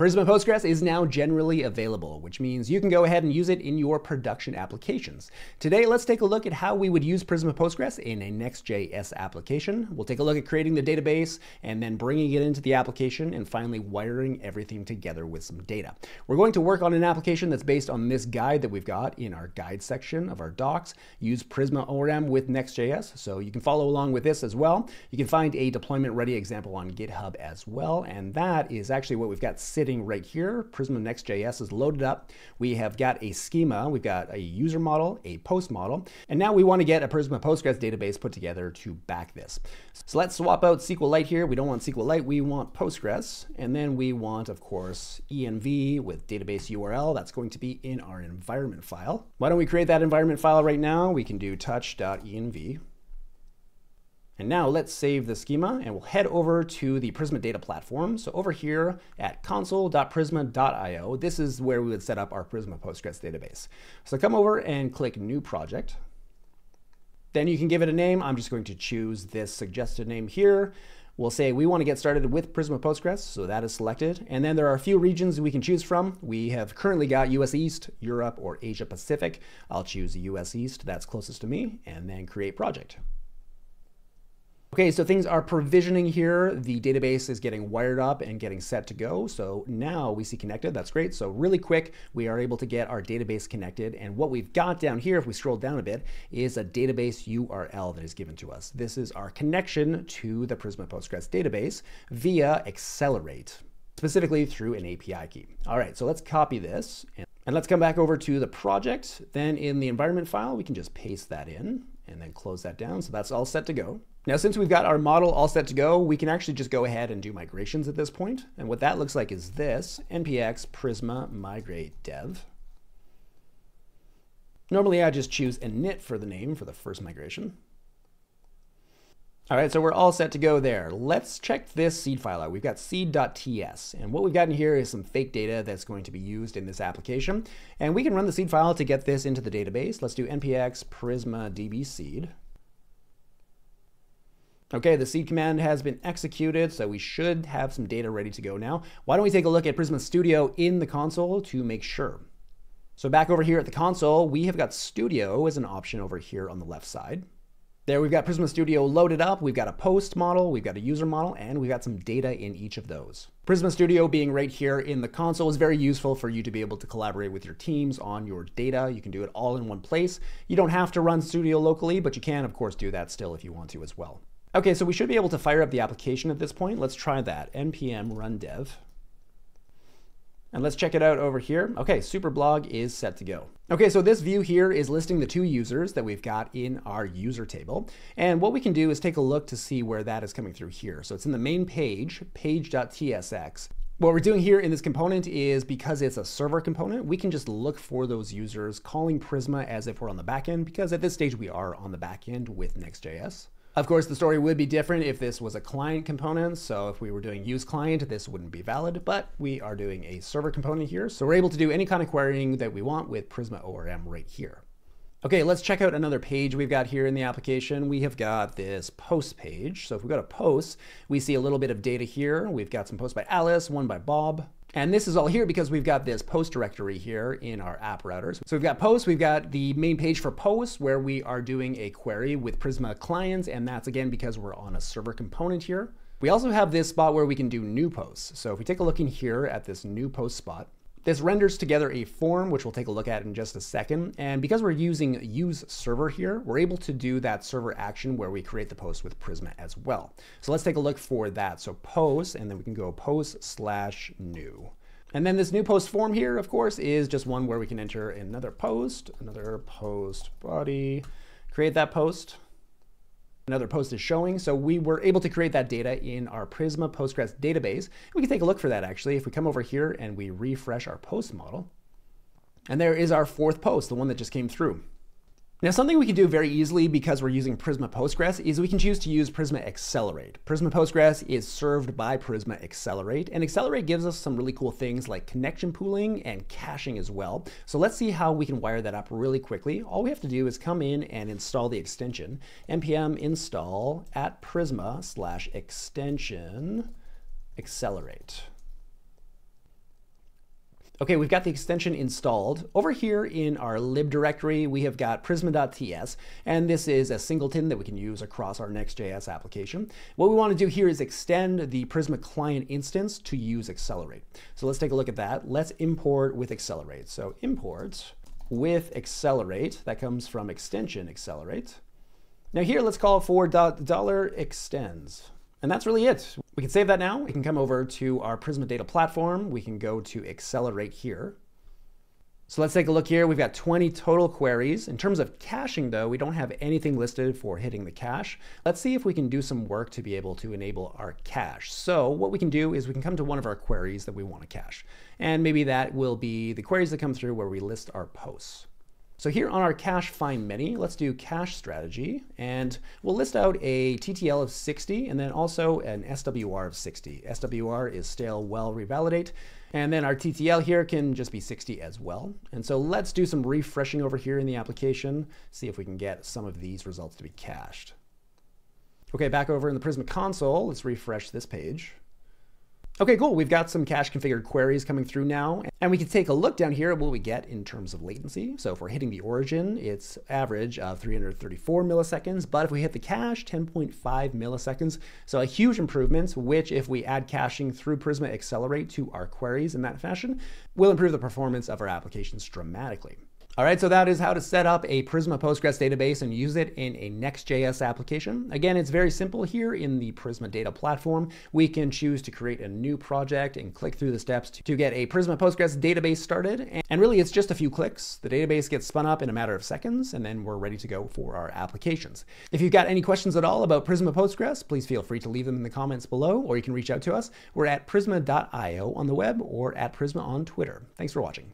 Prisma Postgres is now generally available, which means you can go ahead and use it in your production applications. Today, let's take a look at how we would use Prisma Postgres in a Next.js application. We'll take a look at creating the database and then bringing it into the application and finally wiring everything together with some data. We're going to work on an application that's based on this guide that we've got in our guide section of our docs. Use Prisma ORM with Next.js, so you can follow along with this as well. You can find a deployment ready example on GitHub as well, and that is actually what we've got sitting sitting right here. Prisma Next.js is loaded up. We have got a schema, we've got a user model, a post model, and now we want to get a Prisma Postgres database put together to back this. So let's swap out SQLite here. We don't want SQLite, we want Postgres, and then we want, of course, env with database URL. That's going to be in our environment file. Why don't we create that environment file right now? We can do touch.env. And now let's save the schema and we'll head over to the Prisma data platform. So over here at console.prisma.io, this is where we would set up our Prisma Postgres database. So come over and click New Project. Then you can give it a name. I'm just going to choose this suggested name here. We'll say we want to get started with Prisma Postgres, so that is selected. And then there are a few regions we can choose from. We have currently got US East, Europe, or Asia Pacific. I'll choose US East, that's closest to me, and then create project. Okay, so things are provisioning here. The database is getting wired up and getting set to go. So now we see connected, that's great. So really quick, we are able to get our database connected. And what we've got down here, if we scroll down a bit, is a database URL that is given to us. This is our connection to the Prisma Postgres database via Accelerate, specifically through an API key. All right, so let's copy this. And let's come back over to the project. Then in the environment file, we can just paste that in and then close that down. So that's all set to go. Now, since we've got our model all set to go, we can actually just go ahead and do migrations at this point. And what that looks like is this, npx prisma migrate dev. Normally I just choose init for the name for the first migration. All right, so we're all set to go there. Let's check this seed file out. We've got seed.ts, and what we've got in here is some fake data that's going to be used in this application. And we can run the seed file to get this into the database. Let's do npx prisma db seed. Okay, the seed command has been executed, so we should have some data ready to go now. Why don't we take a look at Prisma Studio in the console to make sure. So back over here at the console, we have got Studio as an option over here on the left side. There we've got Prisma Studio loaded up, we've got a post model, we've got a user model, and we've got some data in each of those. Prisma Studio being right here in the console is very useful for you to be able to collaborate with your teams on your data. You can do it all in one place. You don't have to run Studio locally, but you can of course do that still if you want to as well. Okay, so we should be able to fire up the application at this point. Let's try that, npm run dev. And let's check it out over here. Okay, Superblog is set to go. Okay, so this view here is listing the two users that we've got in our user table. And what we can do is take a look to see where that is coming through here. So it's in the main page, page.tsx. What we're doing here in this component is because it's a server component, we can just look for those users calling Prisma as if we're on the backend because at this stage we are on the backend with Next.js. Of course, the story would be different if this was a client component. So if we were doing use client, this wouldn't be valid, but we are doing a server component here. So we're able to do any kind of querying that we want with Prisma ORM right here. Okay, let's check out another page we've got here in the application. We have got this post page. So if we go to posts, we see a little bit of data here. We've got some posts by Alice, one by Bob, and this is all here because we've got this post directory here in our app routers. So we've got posts, we've got the main page for posts where we are doing a query with Prisma clients, and that's again because we're on a server component here. We also have this spot where we can do new posts. So if we take a look in here at this new post spot, this renders together a form, which we'll take a look at in just a second. And because we're using use server here, we're able to do that server action where we create the post with Prisma as well. So let's take a look for that. So post, and then we can go post slash new. And then this new post form here, of course, is just one where we can enter another post, another post body, create that post another post is showing. So we were able to create that data in our Prisma Postgres database. We can take a look for that actually. If we come over here and we refresh our post model, and there is our fourth post, the one that just came through. Now something we can do very easily because we're using Prisma Postgres is we can choose to use Prisma Accelerate. Prisma Postgres is served by Prisma Accelerate and Accelerate gives us some really cool things like connection pooling and caching as well. So let's see how we can wire that up really quickly. All we have to do is come in and install the extension npm install at prisma slash extension accelerate. Okay, we've got the extension installed. Over here in our lib directory, we have got prisma.ts, and this is a singleton that we can use across our Next.js application. What we want to do here is extend the Prisma client instance to use Accelerate. So let's take a look at that. Let's import with Accelerate. So import with Accelerate, that comes from extension Accelerate. Now here, let's call for dollar extends. And that's really it. We can save that now. We can come over to our Prisma Data Platform. We can go to Accelerate here. So let's take a look here. We've got 20 total queries. In terms of caching though, we don't have anything listed for hitting the cache. Let's see if we can do some work to be able to enable our cache. So what we can do is we can come to one of our queries that we want to cache. And maybe that will be the queries that come through where we list our posts. So here on our cache find many, let's do cache strategy, and we'll list out a TTL of 60 and then also an SWR of 60. SWR is stale while revalidate, and then our TTL here can just be 60 as well. And so let's do some refreshing over here in the application, see if we can get some of these results to be cached. Okay, back over in the Prisma console, let's refresh this page. Okay, cool. We've got some cache configured queries coming through now, and we can take a look down here at what we get in terms of latency. So if we're hitting the origin, it's average of 334 milliseconds, but if we hit the cache, 10.5 milliseconds. So a huge improvement, which if we add caching through Prisma Accelerate to our queries in that fashion, will improve the performance of our applications dramatically. All right, so that is how to set up a Prisma Postgres database and use it in a Next.js application. Again, it's very simple here in the Prisma Data Platform. We can choose to create a new project and click through the steps to get a Prisma Postgres database started. And really, it's just a few clicks. The database gets spun up in a matter of seconds, and then we're ready to go for our applications. If you've got any questions at all about Prisma Postgres, please feel free to leave them in the comments below, or you can reach out to us. We're at prisma.io on the web or at Prisma on Twitter. Thanks for watching.